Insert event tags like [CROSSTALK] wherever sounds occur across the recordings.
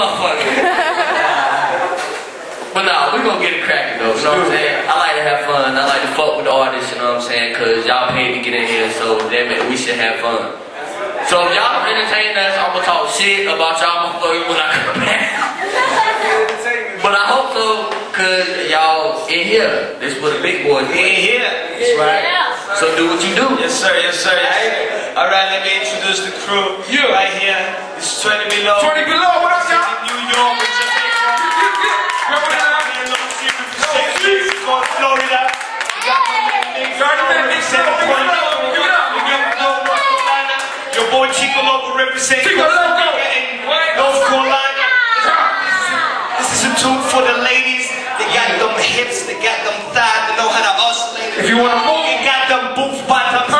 motherfucker. [LAUGHS] but nah, we gonna get it cracking though, you know what I'm saying? I like to have fun. I like to fuck with the artists, you know what I'm saying? Cause y'all paid to get in here, so damn it, we should have fun. So if y'all entertain us, I'm gonna talk shit about y'all motherfuckers when I come [LAUGHS] back. but I hope so, cause y'all in here. This is what the big boys in here. That's right. So do what you do. Yes sir, yes sir. Yes, sir. All right, let me introduce the crew. You right here. It's 20 below. 20 below. USA, North Carolina, This is a tune for the ladies They got them hips, they got them thighs, they know how to oscillate. If you want to move, you got them booth bottoms.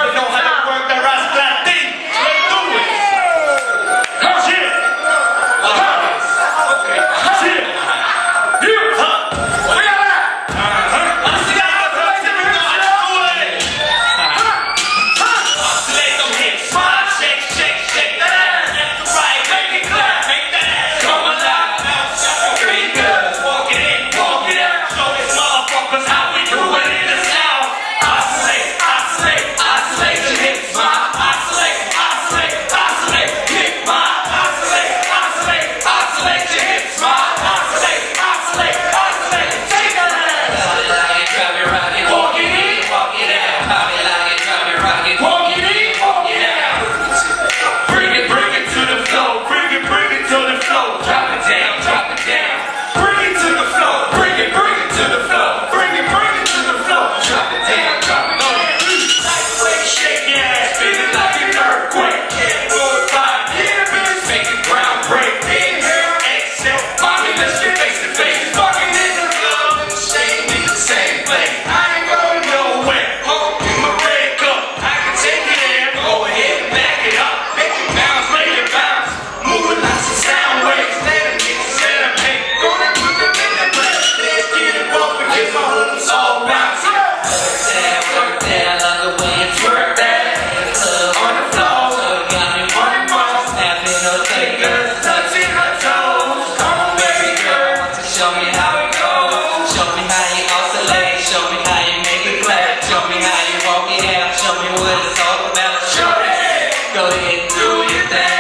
birthday.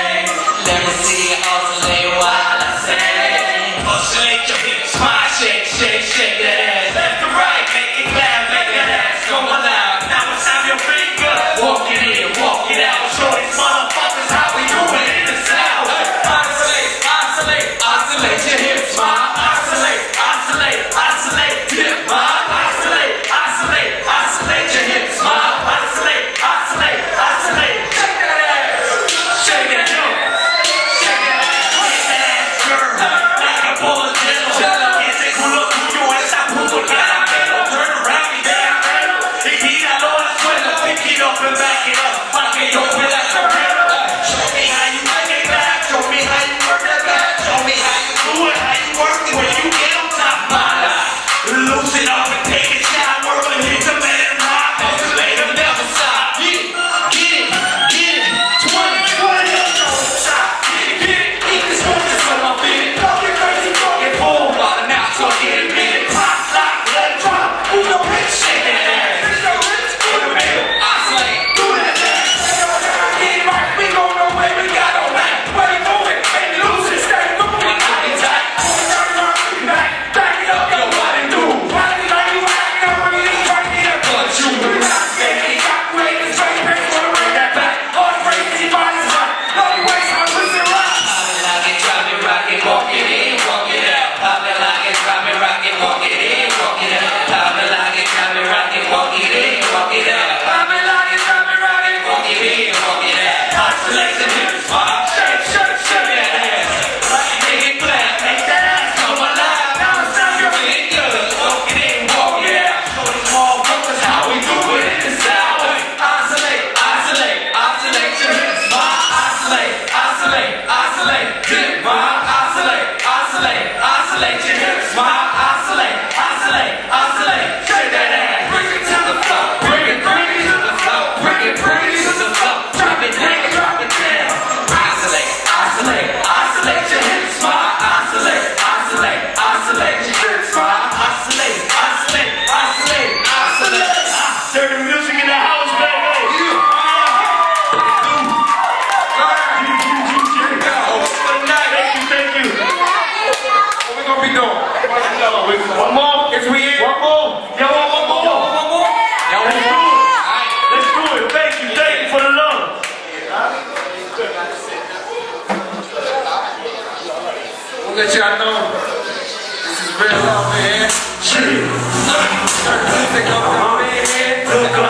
let y'all know this is real love, man. Shit. Take off the man.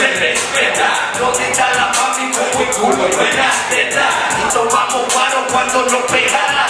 se respeta. ¿Dónde está la mami con muy culo y buena teta? Y tomamos paro cuando nos pegara.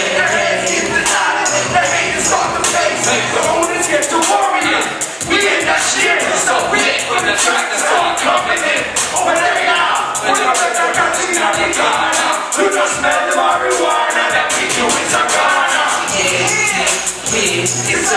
smell the marijuana that we do in Savannah. Yeah, yeah. It's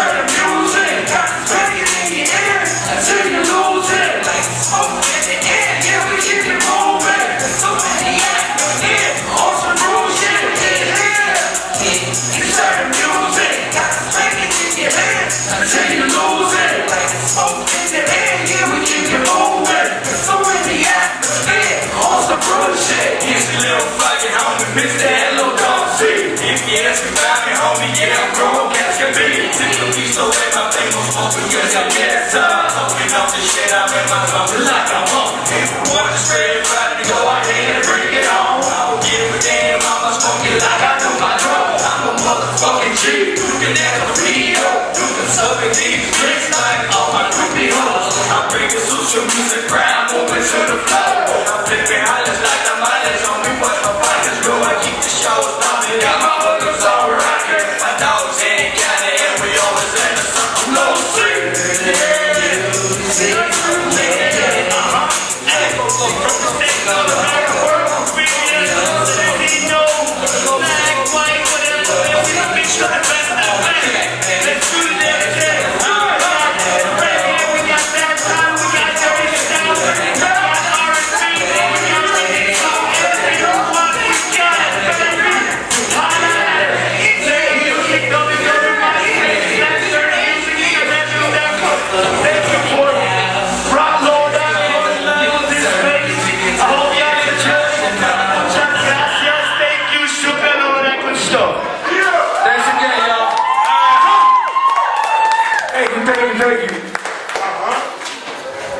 Strike